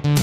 Bye.